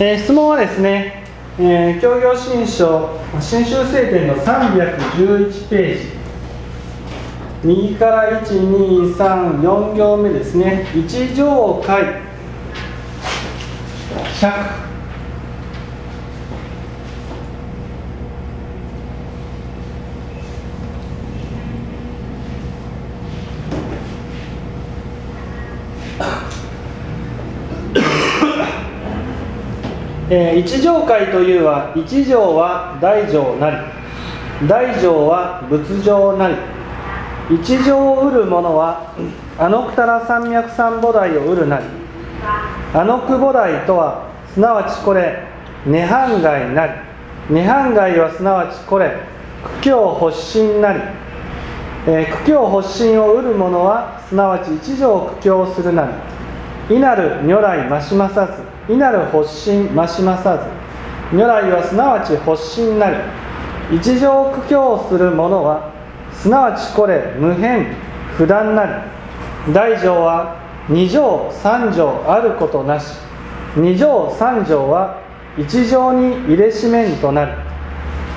えー質問はですね、えー教業新書新修正典の311ページ。右から1234行目ですね。一条会釈えー一条会というは一条は大乗なり大乗は仏乗なり一条を売る者はあのくたら山脈三菩提を売るなりあのく菩提とはすなわちこれ涅槃外なり涅槃外はすなわちこれ苦境発心なり、えー苦境発心を売る者はすなわち一条苦境するなりいなる如来増し増さずいなる発心増し増さず如来はすなわち発心なり一条苦境する者はすなわちこれ無変不断なり大乗は二乗三乗あることなし二乗三乗は一乗に入れしめんとな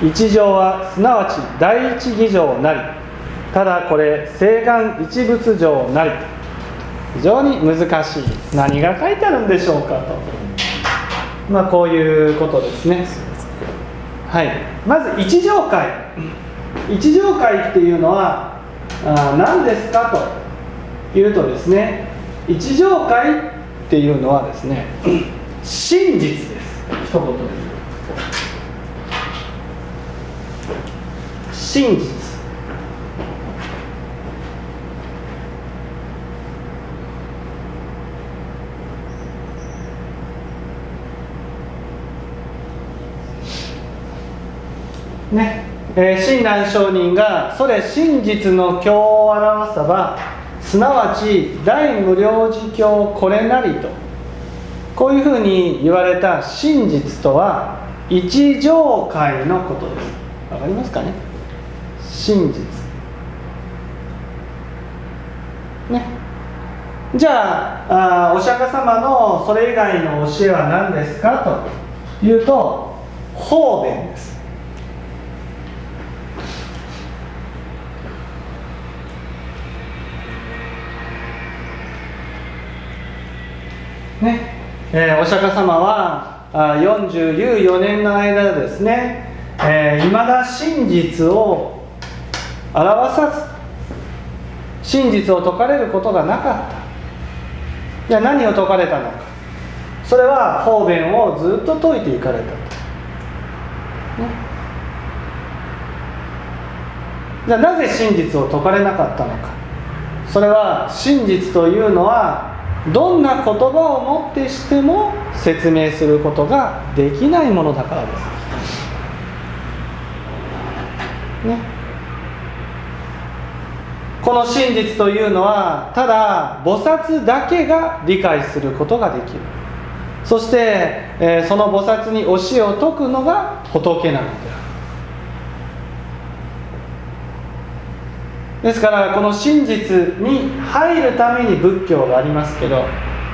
り一乗はすなわち第一義乗なりただこれ聖願一仏乗なり。非常に難しい。何が書いてあるんでしょうかと。まあこういうことですね。はい。まず一条会。一条会っていうのはあ何ですかというとですね一条会っていうのはですね真実です。一言で言う真実。ね。えー親鸞上人がそれ真実の経を表さばすなわち大無量寿経これなりと。こういうふうに言われた真実とは一条会のことです。わかりますかね？真実。ね。じゃああお釈迦様のそれ以外の教えは何ですか？というと方便ですねえーお釈迦様は44年の間ですね、えー、だ真実を表さず真実を説かれることがなかった。じゃあ何を説かれたのか。それは方便をずっと説いていかれた。と、ね、じゃあなぜ真実を説かれなかったのか。それは真実というのはどんな言葉をもってしても説明することができないものだからです。ね、この真実というのはただ菩薩だけが理解することができる。そして、えーその菩薩に教えを説くのが仏なのである。ですからこの真実に入るために仏教がありますけど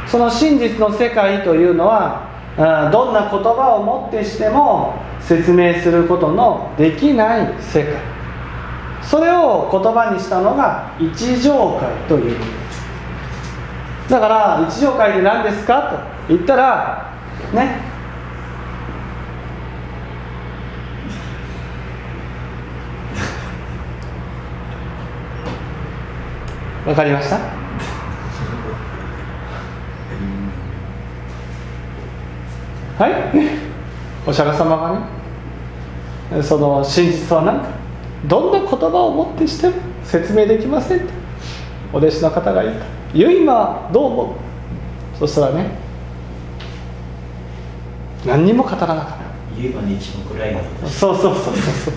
その真実の世界というのはどんな言葉をもってしても説明することのできない世界。それを言葉にしたのが一条会というものです。だから一条会って何ですかと言ったらねわかりました？はい？お釈迦様がねその真実は何かどんな言葉をもってしても説明できませんとお弟子の方が言った「ゆいまどう思う?」そしたらね何にも語らなかった。そうそうそうそうそう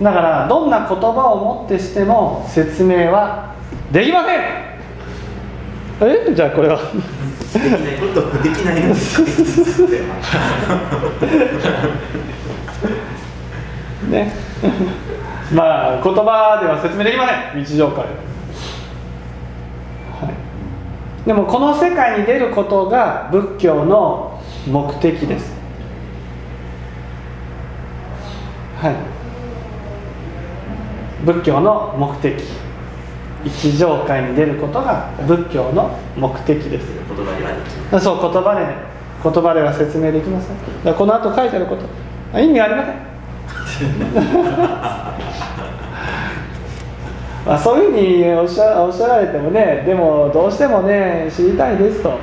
だからどんな言葉をもってしても説明はできません。え？じゃあこれは。できないことできないのね。まあ言葉では説明できません。日常会、はい、でもこの世界に出ることが仏教の目的です。はい仏教の目的。一条界に出ることが仏教の目的です。言葉ではできないそう言葉で言葉では説明できません。この後書いてあること。あ意味ありません。まあそういうふうにおっしゃおっしゃられてもねでもどうしてもね知りたいですと。ね。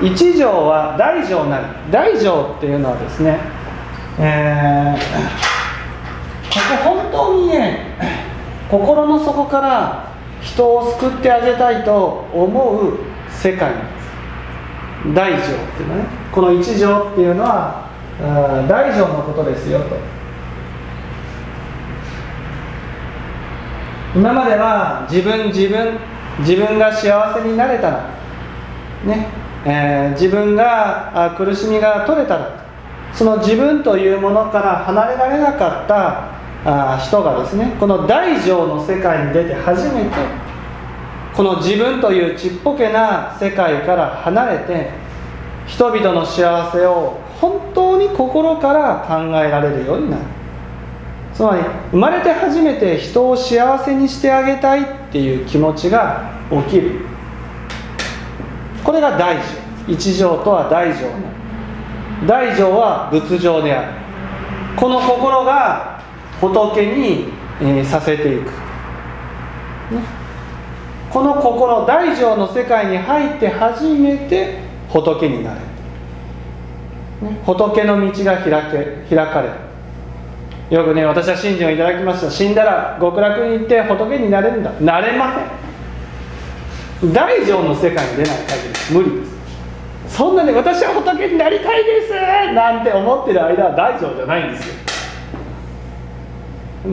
一条は大乗なり大乗っていうのはですねえーこ本当にね心の底から人を救ってあげたいと思う世界。なんです大乗っていうのはね。この一条っていうのは大乗のことですよと。今までは自分自分自分が幸せになれたらね、えー自分が苦しみが取れたらその自分というものから離れられなかったあ人がですねこの大乗の世界に出て初めてこの自分というちっぽけな世界から離れて人々の幸せを本当に心から考えられるようになる。つまり生まれて初めて人を幸せにしてあげたいっていう気持ちが起きる。これが大乗。一乗とは大乗な大乗は仏乗である。この心が仏に、えーさせていく、ね。この心大乗の世界に入って初めて仏になれ、ね。仏の道が開け開かれる。よくね私は信心をいただきました。死んだら極楽に行って仏になれるんだ。なれません。大乗の世界に出ない限り無理です。そんなね私は仏になりたいですなんて思ってる間は大乗じゃないんですよ、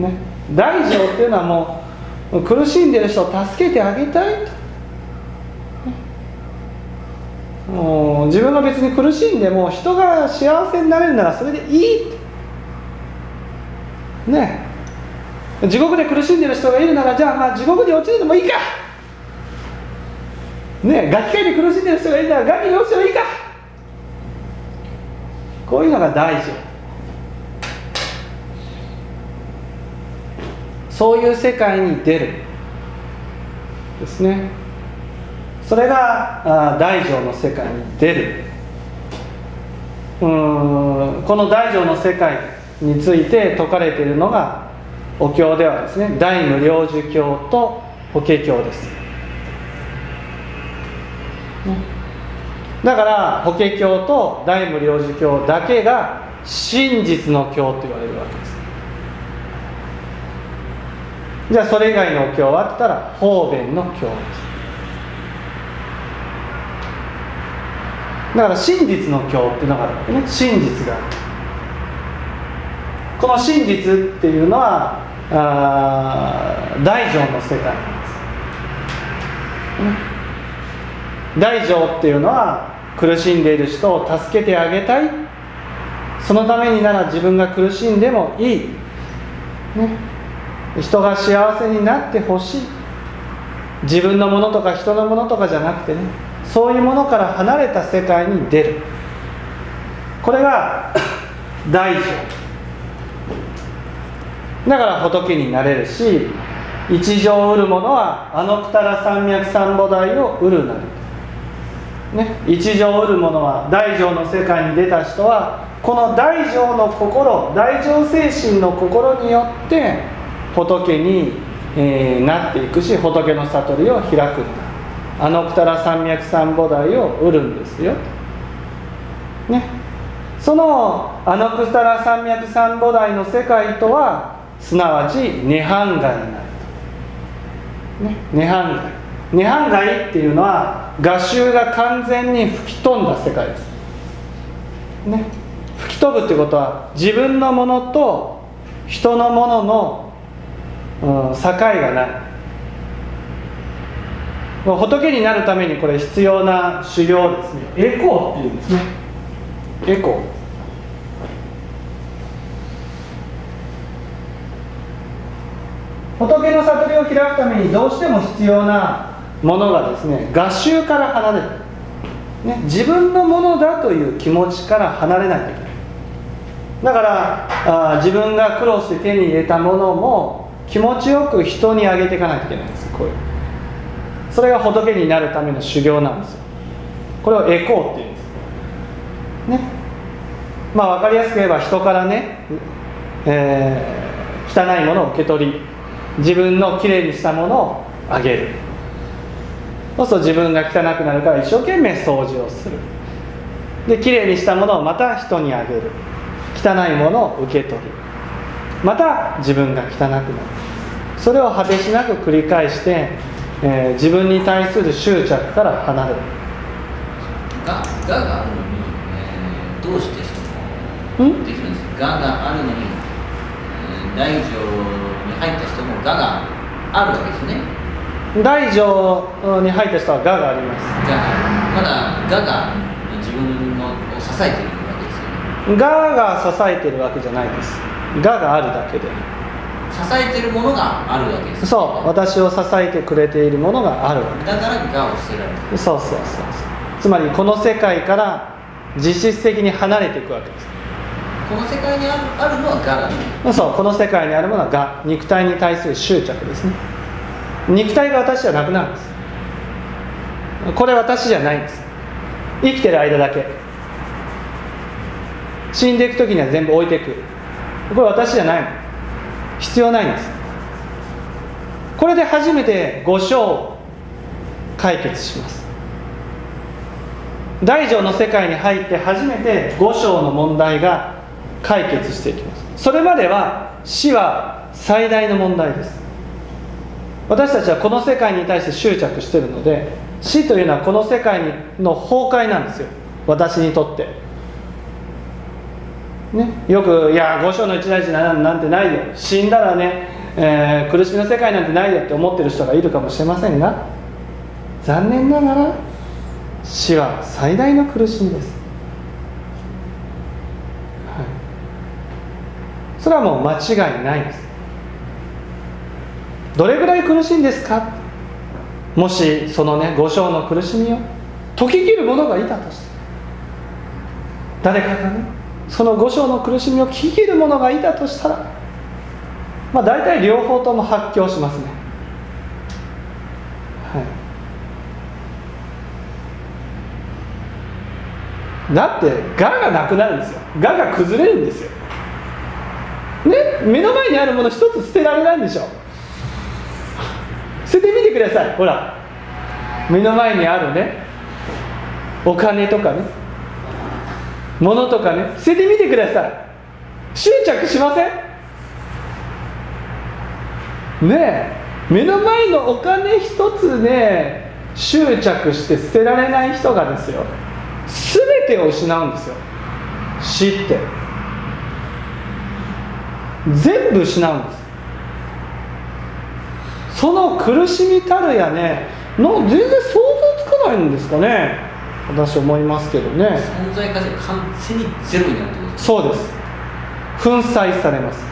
ね、大乗っていうのはもう苦しんでる人を助けてあげたいと。もう自分が別に苦しんでも人が幸せになれるならそれでいいね。地獄で苦しんでる人がいるならじゃあまあ地獄に落ちるでもいいか。ね。えガキ界で苦しんでる人がいるならガキに落ちてもいいか。こういうのが大事。そういう世界に出る。ですね。それが大乗の世界に出る。うんこの大乗の世界について説かれているのがお経ではですね大無量寿経と法華経です、だから法華経と大無量寿経だけが真実の経と言われるわけです。じゃあそれ以外のお経はって言ったら方便の経です。だから真実の経っていうのがあるわけね。真実が。あるこの真実っていうのはあ大乗の世界なんです、大乗っていうのは苦しんでいる人を助けてあげたい。そのためになら自分が苦しんでもいい、ね、人が幸せになってほしい。自分のものとか人のものとかじゃなくてね。そういうものから離れた世界に出る。これが 大乗だから仏になれるし一条を売る者はあのくたら山脈三母大を売るなり。ね、一条を売る者は大乗の世界に出た人はこの大乗の心大乗精神の心によって仏に、えーなっていくし仏の悟りを開くんだ。あのくたら山脈三母大を売るんですよ、ね、そのあのくたら山脈三母大の世界とはすなわち涅槃界になると、ね、涅槃界涅槃界っていうのは画集が完全に吹き飛んだ世界です、ね、吹き飛ぶってことは自分のものと人のものの、境がない。仏になるためにこれ必要な修行ですね。エコーっていうんですね。エコー。仏の悟りを開くためにどうしても必要な、ものがですね合衆から離れる、ね、自分のものだという気持ちから離れないといけない。だからあ自分が苦労して手に入れたものも気持ちよく人にあげていかないといけないんですこういうそれが仏になるための修行なんですよ。これをエコーっていうんです。ね。まあ分かりやすく言えば人からね、えー、汚いものを受け取り自分のきれいにしたものをあげる。そうすると自分が汚くなるから一生懸命掃除をする。できれいにしたものをまた人にあげる。汚いものを受け取りまた自分が汚くなる。それを果てしなく繰り返して、えー、自分に対する執着から離れる。がががあるのに、えー、どうしてそのできるんですががあるのに、えー、大乗に入った人もががあるわけですね。大乗に入った人はががあります。がまだがが自分のを支えているわけですよね。がが支えてるわけじゃないですががあるだけで。支えてるものがあるわけです、そう私を支えてくれているものがあるわけ。だからがを捨てられる。そうそうそうそう。つまりこの世界から実質的に離れていくわけです。この世界にあるあるのはがだそうこの世界にあるものはが。肉体に対する執着ですね。肉体が私じゃなくなるんです。これ私じゃないんです。生きてる間だけ。死んでいく時には全部置いていくこれ私じゃないの。必要ないんです。これで初めて五章解決します。大乗の世界に入って初めて五章の問題が解決していきます。それまでは死は最大の問題です。私たちはこの世界に対して執着しているので死というのはこの世界の崩壊なんですよ。私にとって。ね、よく「いや五章の一大事なんてないよ。死んだらね、えー、苦しみの世界なんてないよ」って思ってる人がいるかもしれませんが残念ながら死は最大の苦しみです、はい、それはもう間違いないです。どれぐらい苦しいんですか？もしそのね五章の苦しみを解き切る者がいたとして。誰かがね。その五章の苦しみを聞きる者がいたとしたらまあ大体両方とも発狂しますね。はい。だってががなくなるんですよ。がが崩れるんですよ。ね？目の前にあるもの一つ捨てられないんでしょ。捨ててみてください。ほら。目の前にあるね。お金とかね。物とかね捨ててみてください。執着しません？ねえ。目の前のお金一つね執着して捨てられない人がですよ。全てを失うんですよ。死って。全部失うんです。その苦しみたるやねの全然想像つかないんですかね。私思いますけどね。存在価値が完全にゼロになってるそうです。粉砕されます。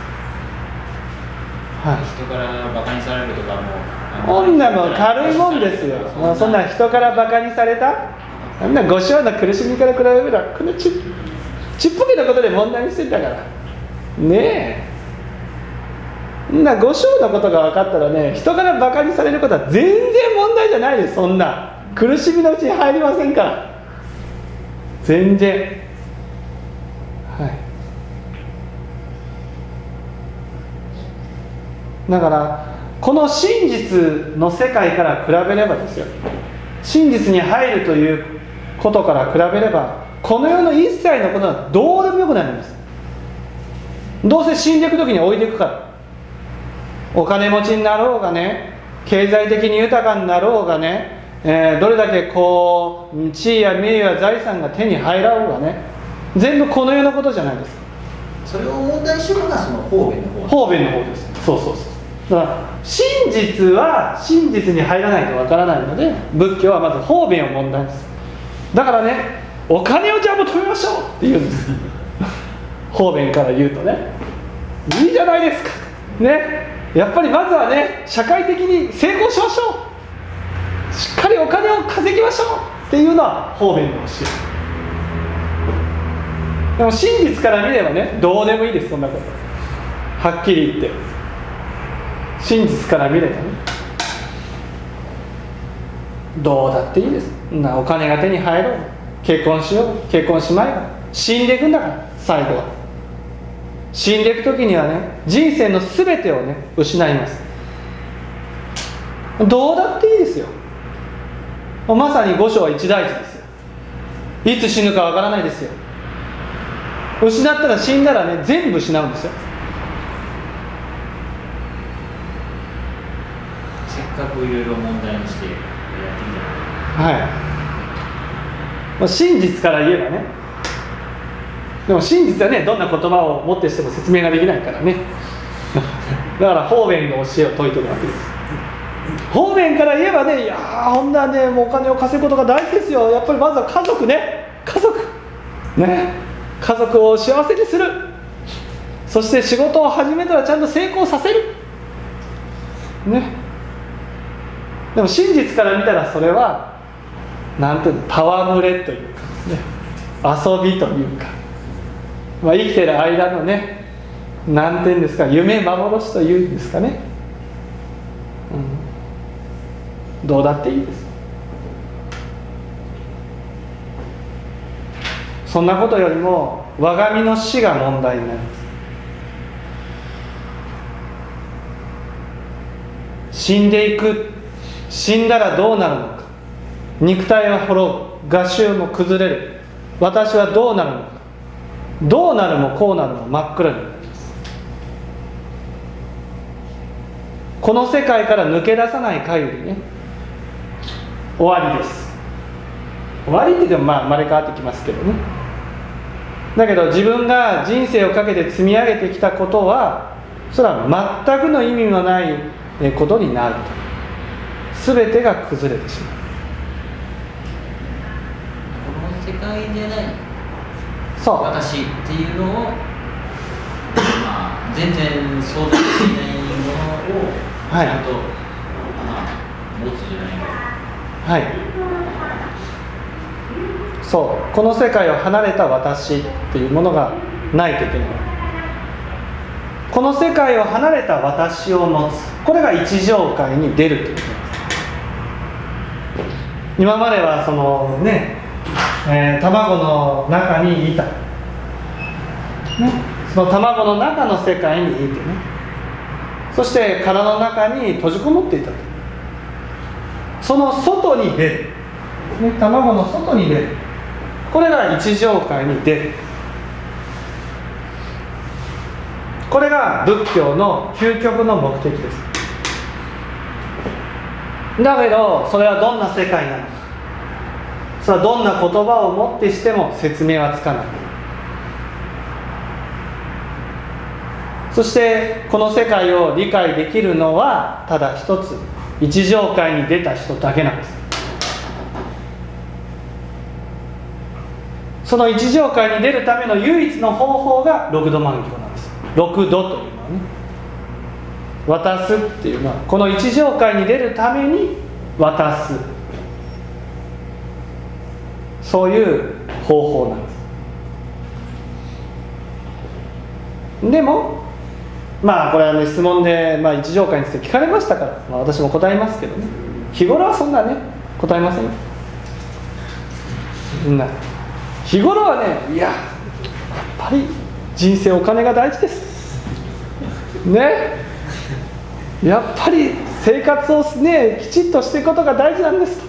はい。人からバカにされるとかもこんなも軽いもんですよ。そんな人からバカにされた？あんな五章の苦しみから比べればこのちちっぽけなことで問題にしてたから。ねえ。んな五章のことが分かったらね人からバカにされることは全然問題じゃないですそんな苦しみのうちに入りませんから。全然。はい。だからこの真実の世界から比べればですよ。真実に入るということから比べればこの世の一切のことはどうでもよくなります。どうせ死んでいく時に置いていくから。お金持ちになろうがね経済的に豊かになろうがねえー、どれだけこう地位や名誉や財産が手に入らおうがね全部この世のことじゃないですか。それを問題してるのがその方便の方方便の方です。そうそうそう。だから真実は真実に入らないとわからないので仏教はまず方便を問題です。だからねお金をじゃあ求めましょうって言うんです。方便から言うとね。いいじゃないですか。ね。やっぱりまずはね社会的に成功しましょうしっかりお金を稼ぎましょうっていうのは方便の教えでも真実から見ればねどうでもいいです。そんなこと。はっきり言って真実から見ればねどうだっていいです。なお金が手に入ろう。結婚しよう。結婚しまえば死んでいくんだから。最後は。死んでいく時にはね人生の全てをね失います。どうだっていいですよ。まさに五章は一大事ですよ。いつ死ぬかわからないですよ。失ったら死んだらね全部失うんですよ。せっかくいろいろ問題にしてやってみたはい、まあ、真実から言えばね。でも真実はねどんな言葉をもってしても説明ができないからね。だから方便の教えを説いてるわけです方面から言えばねいやーほんなねもうお金を稼ぐことが大事ですよ。やっぱりまずは家族ね。家族。ね。家族を幸せにする。そして仕事を始めたらちゃんと成功させる。ね。でも真実から見たらそれはなんていうの戯れというか、ね、遊びというか、まあ、生きてる間のね何ていうんですか夢幻というんですかね、うん、どうだっていいです。そんなことよりも我が身の死が問題になります。死んでいく死んだらどうなるのか。肉体は滅ぶ画集も崩れる。私はどうなるのか。どうなるもこうなるも真っ暗になります。この世界から抜け出さない限りね終わりです。終わりって言ってもまあ生まれ変わってきますけどね。だけど自分が人生をかけて積み上げてきたことはそれは全くの意味のないことになると。全てが崩れてしまう。この世界でない。そう。私っていうのを、まあ、全然想像できないものをちはい。ゃんと、まあ、持つじゃないはい。そう。この世界を離れた私っていうものがないといけない。この世界を離れた私を持つ。これが一条界に出るということです今まではそのね、えー卵の中にいた、ね、その卵の中の世界にいてね。そして殻の中に閉じこもっていたと。その外に出る、ね、卵の外に出る。これが一条界に出る。これが仏教の究極の目的です。だけどそれはどんな世界なのか。それはどんな言葉をもってしても説明はつかない。そしてこの世界を理解できるのはただ一つ。一条界に出た人だけなんです。その一条界に出るための唯一の方法が六度万行なんです。六度というのはね渡すっていうのはこの一条界に出るために渡す。そういう方法なんです。でもまあこれはね質問で、まあ、一条界について聞かれましたから、まあ、私も答えますけどね。日頃はそんなね答えません。よな。日頃はねいややっぱり人生お金が大事です。ね。やっぱり生活をねきちっとしていくことが大事なんです。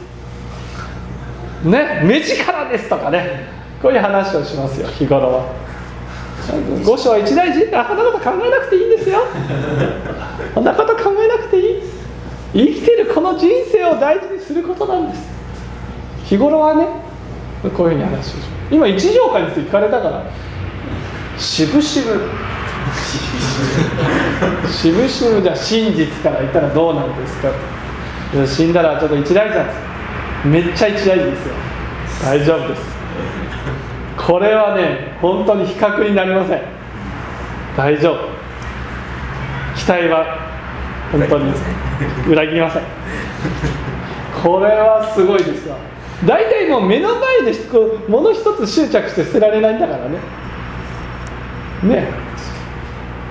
とね。目力ですとかね。こういう話をしますよ日頃は。五章一大事あそんなこと考えなくていいんですよ。そんなこと考えなくていい。生きてるこの人生を大事にすることなんです。日頃はねこういうふうに話をします。今一条会について聞かれたから。渋々。渋々じゃあ真実から言ったらどうなんですか。死んだらちょっと一大事なんです。めっちゃ一大事ですよ。大丈夫ですこれはね本当に比較になりません。大丈夫。期待は本当に裏切りません。これはすごいですわ。大体もう目の前でこう物一つ執着して捨てられないんだからね。ね。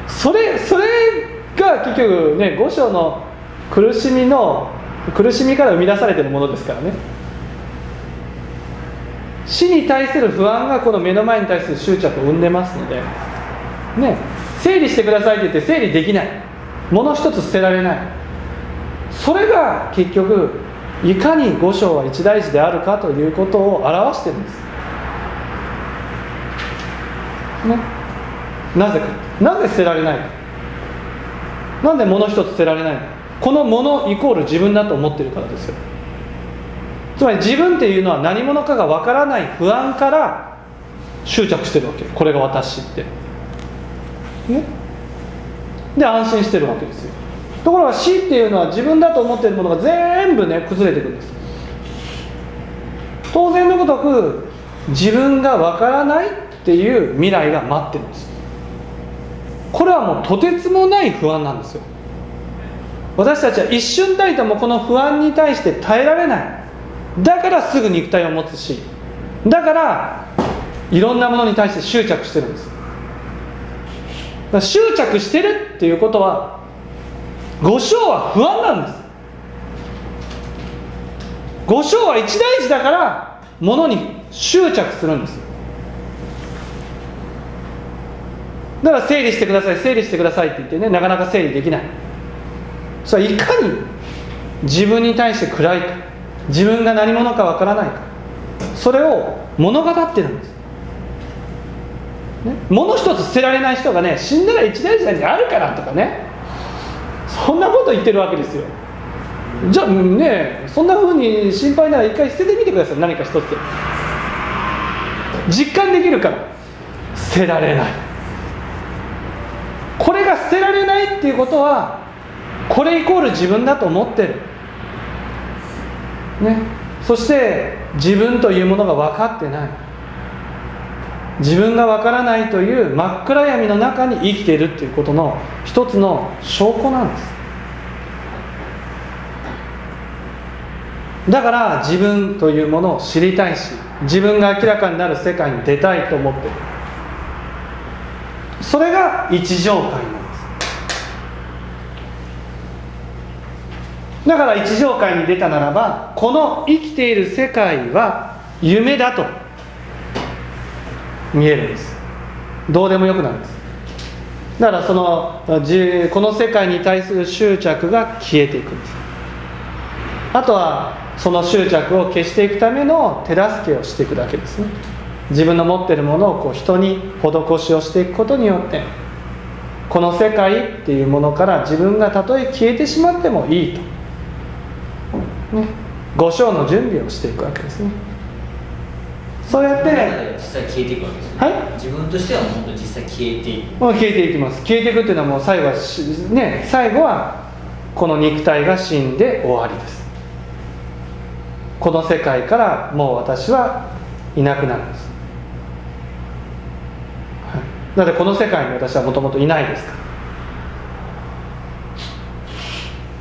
それそれが結局ね五章の苦しみの苦しみから生み出されてるものですからね。死に対する不安がこの目の前に対する執着を生んでますのでね整理してくださいって言って整理できない。物一つ捨てられない。それが結局いかに五章は一大事であるかということを表してるんです、ね、なぜか。なぜ捨てられない？かなんで物一つ捨てられない？のこの物イコール自分だと思ってるからですよ。つまり自分っていうのは何者かがわからない不安から執着してるわけこれが私って。ね？で安心してるわけですよ。ところが死っていうのは自分だと思ってるものが全部ね崩れていくんです。当然のごとく自分がわからないっていう未来が待ってるんです。これはもうとてつもない不安なんですよ。私たちは一瞬たりともこの不安に対して耐えられない。だからすぐ肉体を持つしだからいろんなものに対して執着してるんです。執着してるっていうことは五章は不安なんです。五章は一大事だからものに執着するんです。だから整理してください整理してくださいって言ってねなかなか整理できない。それはいかに自分に対して暗いか。自分が何者かわからないかそれを物語ってるんです、ね、物一つ捨てられない人がね死んだら一大事なんてあるからとかね。そんなこと言ってるわけですよ。じゃあねそんなふうに心配なら一回捨ててみてください。何か一つ実感できるから。捨てられない。これが捨てられないっていうことはこれイコール自分だと思ってる。ね。そして自分というものが分かってない。自分が分からないという真っ暗闇の中に生きているっていうことの一つの証拠なんです。だから自分というものを知りたいし自分が明らかになる世界に出たいと思っている。それが一条会なんですだから一条会に出たならばこの生きている世界は夢だと見えるんです。どうでもよくなるんです。だからそのこの世界に対する執着が消えていくんです。あとはその執着を消していくための手助けをしていくだけですね。自分の持っているものをこう人に施しをしていくことによってこの世界っていうものから自分がたとえ消えてしまってもいいと、ね、五章の準備をしていくわけですね。そうやって実際消えていくわけですね、はい、自分としては本当実際消えていく。もう消えていきます。消えていくっていうのはもう最後はね最後はこの肉体が死んで終わりです。この世界からもう私はいなくなるんです。だってこの世界に私はもともといないですか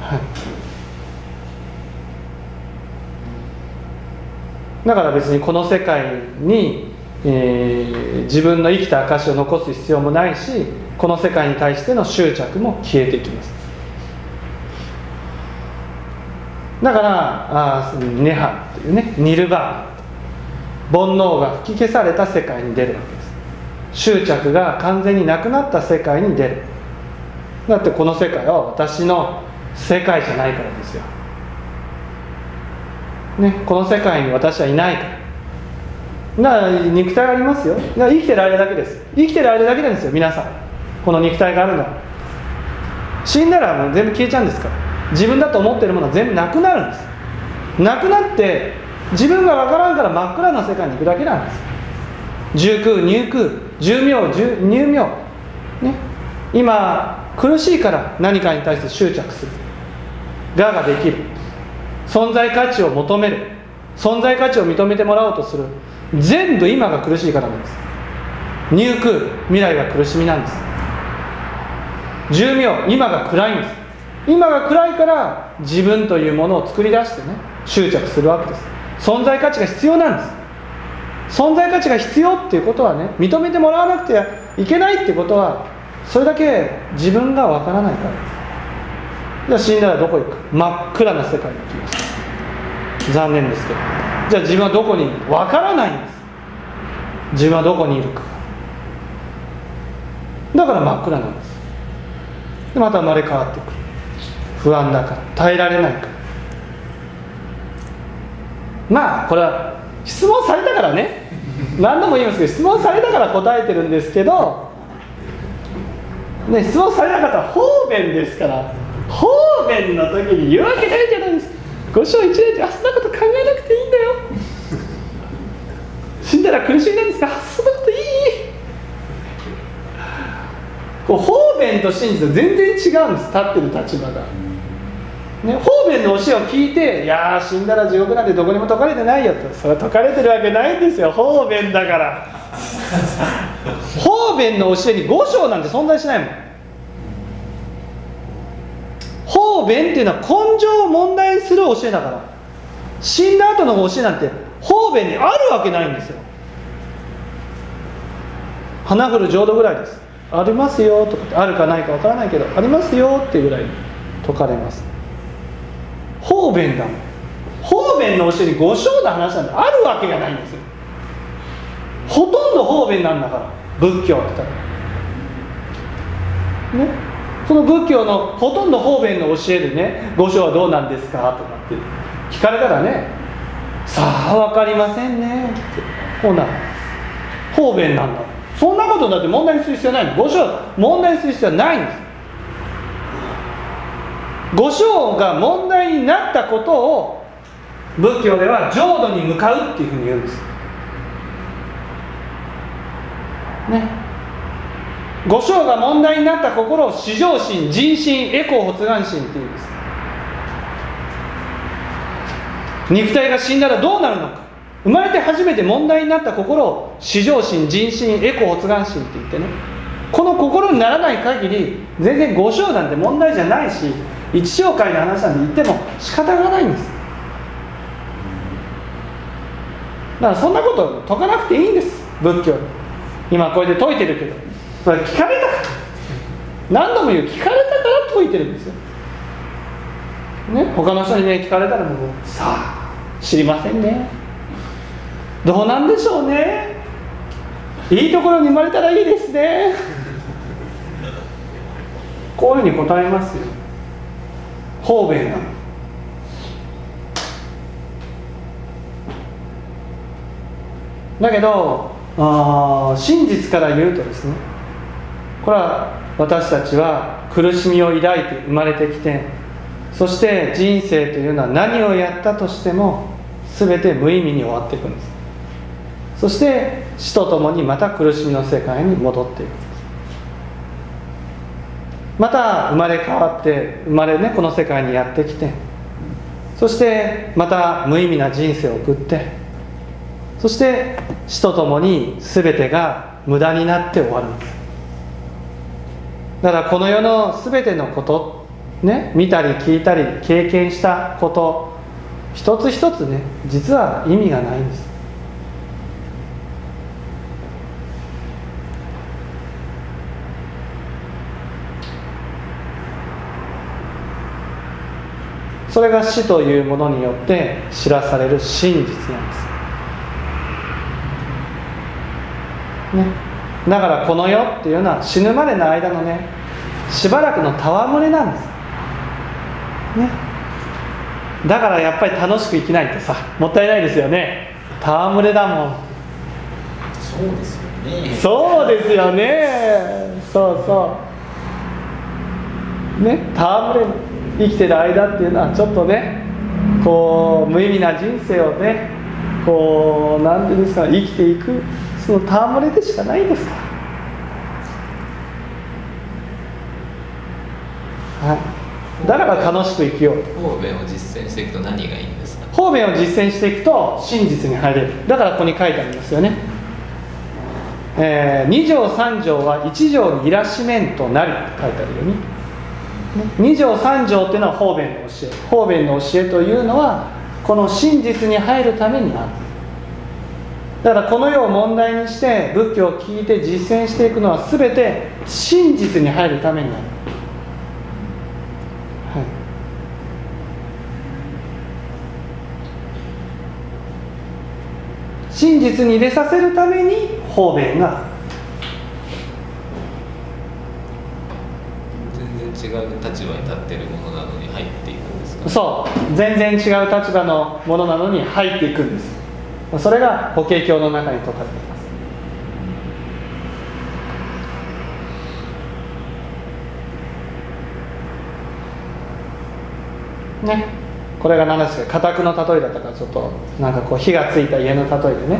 ら、はい、だから別にこの世界に、えー、自分の生きた証を残す必要もないしこの世界に対しての執着も消えていきます。だからあネハというねニルバー。煩悩が吹き消された世界に出るわけです。執着が完全になくなった世界に出る。だってこの世界は私の世界じゃないからですよ、ね、この世界に私はいないからだから肉体ありますよ。だから生きてる間だけです。生きてる間だけなんですよ皆さん。この肉体があるのは。死んだらもう全部消えちゃうんですから。自分だと思ってるものは全部なくなるんです。なくなって自分が分からんから真っ暗な世界に行くだけなんです。重空入空寿命入命ね。今苦しいから何かに対して執着する。がができる。存在価値を求める。存在価値を認めてもらおうとする。全部今が苦しいからなんです。入空未来が苦しみなんです。寿命今が暗いんです。今が暗いから自分というものを作り出してね執着するわけです。存在価値が必要なんです。存在価値が必要っていうことはね認めてもらわなくてはいけないってことはそれだけ自分がわからないから。ですゃあ死んだらどこ行く？真っ暗な世界に行きました残念ですけど。じゃあ自分はどこにいる？かわからないんです。自分はどこにいるか。だから真っ暗なんです。でまた生まれ変わってくる。不安だから。耐えられないから。まあこれは質問されたからね。何度も言いますけど質問されたから答えてるんですけど、ね、質問されなかったら方便ですから。方便の時に言うわけないじゃないですか。五章一年であそんなこと考えなくていいんだよ。死んだら苦しんだんですか。そんなこといい。こう方便と真実は全然違うんです。立ってる立場が。ね、方便の教えを聞いて「いや死んだら地獄なんてどこにも解かれてないよ」と。それは解かれてるわけないんですよ。方便だから。方便の教えに五章なんて存在しないもん。方便っていうのは根性を問題にする教えだから。死んだ後の教えなんて方便にあるわけないんですよ。花降る浄土ぐらいです。ありますよとかってあるかないかわからないけどありますよっていうぐらい解かれます。方便だもん。方便の教えに五章の話なんてあるわけがないんですよ。ほとんど方便なんだから仏教って言ったら。ね。その仏教のほとんど方便の教えでね五章はどうなんですかとかって聞かれたらねさあ分かりませんねって。こうなる方便なんだ。そんなことだって問題にする必要ないの。五章は問題にする必要はないんです。五章が問題になったことを仏教では浄土に向かうっていうふうに言うんです。ね。五章が問題になった心を至上心人心エコ発願心っていうんです。肉体が死んだらどうなるのか。生まれて初めて問題になった心を至上心人心エコ発願心って言ってね。この心にならない限り全然五章なんて問題じゃないし一生会の話なんて言っても仕方がないんです。だからそんなこと解かなくていいんです仏教。今これで解いてるけど。それ聞かれたから。何度も言う聞かれたから解いてるんですよ。ね？他の人にね聞かれたらもうさあ知りませんね。どうなんでしょうね。いいところに生まれたらいいですね。こういうふうに答えますよ。方便な。のだけどあ真実から言うとですねこれは私たちは苦しみを抱いて生まれてきてそして人生というのは何をやったとしても全て無意味に終わっていくんです。そして死とともにまた苦しみの世界に戻っていくまた生まれ変わって生まれねこの世界にやってきてそしてまた無意味な人生を送ってそして死とともに全てが無駄になって終わるんです。だからこの世の全てのことね見たり聞いたり経験したこと一つ一つね実は意味がないんです。それが死というものによって知らされる真実なんです。ね、だからこの世っていうのは死ぬまでの間のねしばらくの戯れなんです、ね、だからやっぱり楽しく生きないとさもったいないですよね。戯れだもん。そうですよね。そうですよね。そうそう。ね戯れ生きてる間っていうのはちょっとねこう無意味な人生をねこう何ていうんですか生きていくその戯れでしかないですか。らはい。だから楽しく生きよう。と方便を実践していくと何がいいんですか？方便を実践していくと真実に入れる。だからここに書いてありますよね、えー、2条3条は1条にいらしめんとなり。って書いてあるように2条3条っていうのは方便の教え。方便の教えというのはこの真実に入るためにあるだからこの世を問題にして仏教を聞いて実践していくのは全て真実に入るためにある、はい、真実に入れさせるために方便が。全然違う立場に立ってるものなのに入っていくんですか？そう。全然違う立場のものなのに入っていくんですそれが法華経の中に説かれています。ね。これが何ですか家宅の例えだったからちょっとなんかこう火がついた家の例えでね。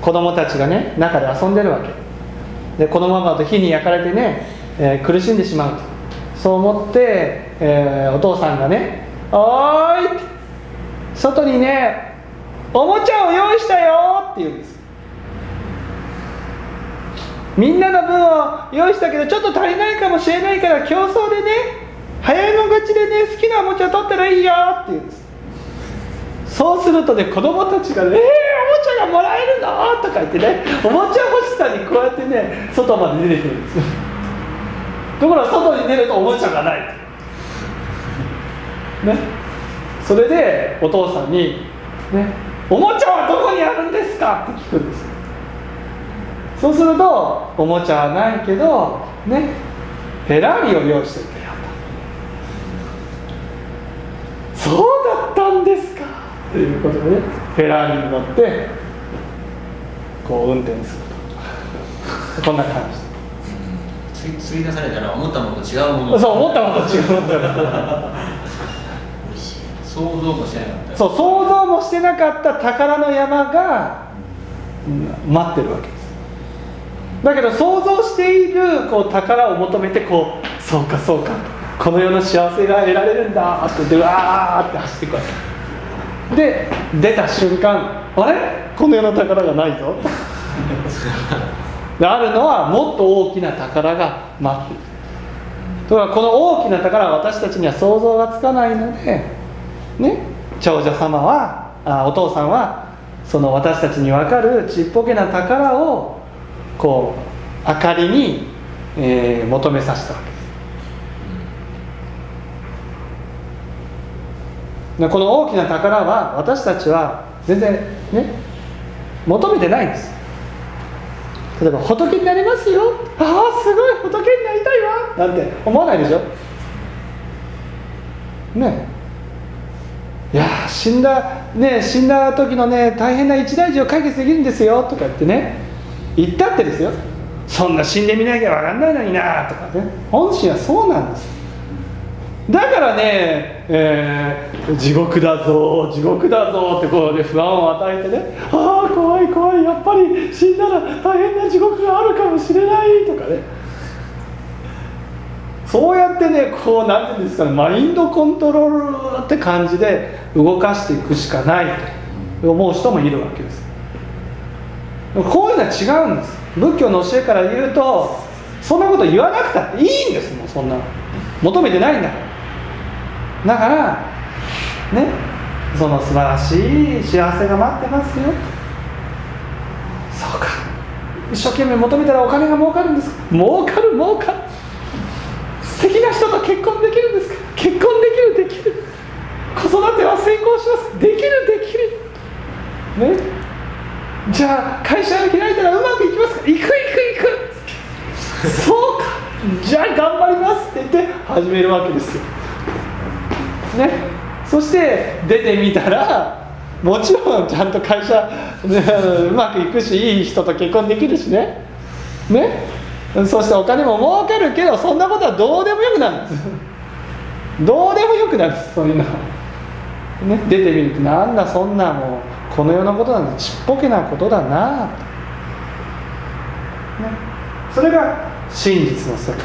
子供たちがね中で遊んでるわけ。でこのままだと火に焼かれてね、えー苦しんでしまうと。そう思って、えーお父さんがね「おーい!」外にねおもちゃを用意したよって言うんです。みんなの分を用意したけどちょっと足りないかもしれないから競争でね早いも勝ちでね好きなおもちゃ取ったらいいよって言うんです。そうするとね子供たちがね「えー、おもちゃがもらえるの?」とか言ってねおもちゃ欲しさにこうやってね外まで出てくるんですよ。ところが外に出るとおもちゃがない。ね。それでお父さんにね「おもちゃはどこにあるんですか?」って聞くんですそうするとおもちゃはないけどねフェラーリを用意しておいたよとそうだったんですか？ということでねフェラーリに乗ってこう運転すると。こんな感じ。つい吸い出されたら思ったものと違うもの。そう思ったものと違うもの。だ想像もしてなかった。そう想像もしてなかった宝の山が待ってるわけです。だけど想像しているこう宝を求めてこうそうかそうかこの世の幸せが得られるんだってうわーって走っていくわけで出た瞬間あれ？この世の宝がないぞ。であるのはもっと大きな宝が待っている。ところがこの大きな宝は私たちには想像がつかないのでね長女様はあお父さんはその私たちに分かるちっぽけな宝をこう明かりに、えー求めさせたわけです。でこの大きな宝は私たちは全然ね求めてないんです。例えば仏になりますよ。ああすごい仏になりたいわ。なんて思わないでしょ。ね。えいやー死んだね死んだ時のね大変な一大事を解決できるんですよとか言ってね言ったってですよ。そんな死んでみなきゃ分かんないのになとかね。本心はそうなんです。だからね、えー地獄だぞ地獄だぞってこう、ね、不安を与えてねああ怖い怖いやっぱり死んだら大変な地獄があるかもしれないとかねそうやってねこうなんていうんですかねマインドコントロールって感じで動かしていくしかないと思う人もいるわけです。こういうのは違うんです。仏教の教えから言うとそんなこと言わなくたっていいんですもんそんな。求めてないんだから。だからねその素晴らしい幸せが待ってますよ。そうか。一生懸命求めたらお金が儲かるんです。儲かる儲かる。結婚できるんですか？結婚できる？できる。子育ては成功します。できる？できる。ね？じゃあ会社を開いたらうまくいきますか？行く行く行く。そうか。じゃあ頑張りますって言って始めるわけですよ。ね？そして出てみたらもちろんちゃんと会社、ねうまくいくしいい人と結婚できるしね。ね？そしてお金も儲かるけどそんなことはどうでもよくなるんです。どうでもよくなるんですそういうのね出てみるとなんだそんなもうこの世のことなんてちっぽけなことだなと、ね、それが真実の世界。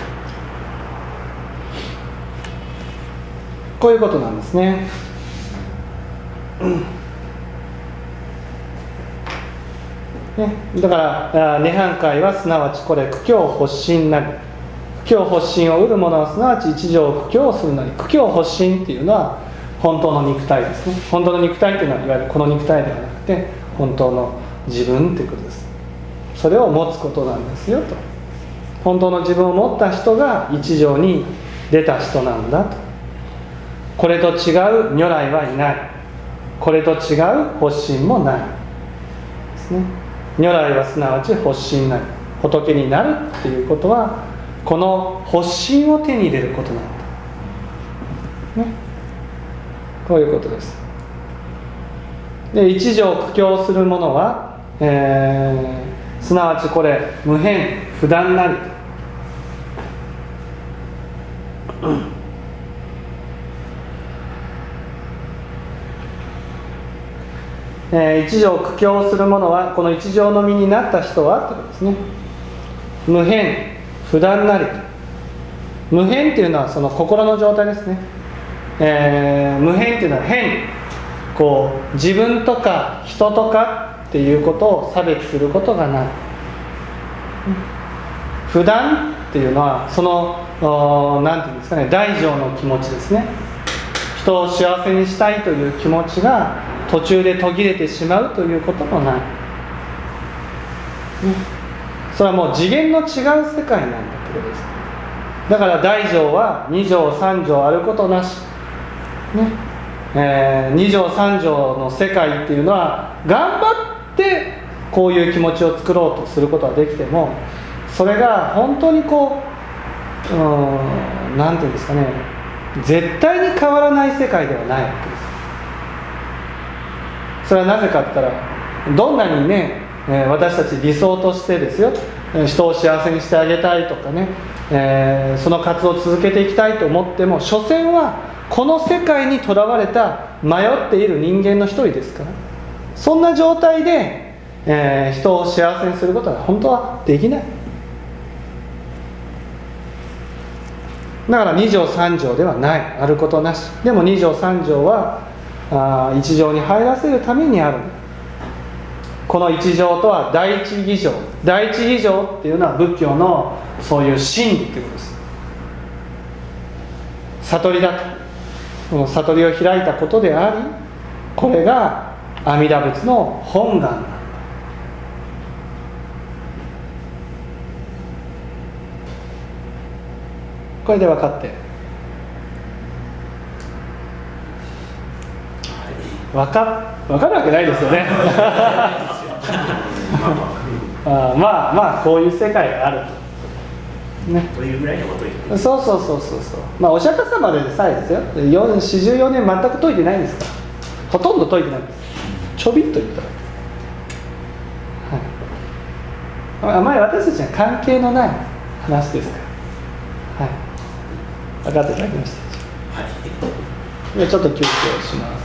こういうことなんですね。うん。ね、だから涅槃会はすなわちこれ苦境発心なり。苦境発心を得る者はすなわち一条苦境をするなり。苦境発心っていうのは本当の肉体ですね。本当の肉体っていうのはいわゆるこの肉体ではなくて本当の自分っていうことです。それを持つことなんですよと。本当の自分を持った人が一条に出た人なんだと。これと違う如来はいない。これと違う発心もないですね。如来はす。なわち発心なり仏になるっていうことはこの発心を手に入れることなんだ。ね。こういうことです。で一条苦境する者は、えー、すなわちこれ無変不断なり。えー、一条苦境する者はこの一条の身になった人はということですね。無変不断なり。無変っていうのはその心の状態ですね、えー、無変っていうのは変こう自分とか人とかっていうことを差別することがない。普段っていうのはその何て言うんですかね大乗の気持ちですね。人を幸せにしたいという気持ちが途中で途切れてしまうということもない、それはもう次元の違う世界なんだということです。だから大乗は2条3条あることなし、ね。えー、2条3条の世界っていうのは頑張ってこういう気持ちを作ろうとすることはできてもそれが本当にこう何て言うんですかね。絶対に変わらない世界ではないわけですそれはなぜかって言ったらどんなにね私たち理想としてですよ人を幸せにしてあげたいとかね、えー、その活動を続けていきたいと思っても所詮はこの世界にとらわれた迷っている人間の一人ですから。そんな状態で、えー、人を幸せにすることは本当はできない。だから2条3条ではない。あることなし。でも2条3条はあ一条に入らせるためにある。この一条とは第一義条。第一義条っていうのは仏教のそういう真理っていうことです。悟りだと。悟りを開いたことでありこれが阿弥陀仏の本願なんだ。これで分かって。分か分かるわけないですよね。あ まあ。まあこういう世界があると。ね、というぐらいのこと言ってそうそうそうそうそう。まあお釈迦様でさえですよ。44年全く解いてないんですから。ほとんど解いてないんです。ちょびっと言ったはい。あまり私たちには関係のない話ですから。はい。分かっていただきました、はい、でちょっと休憩をします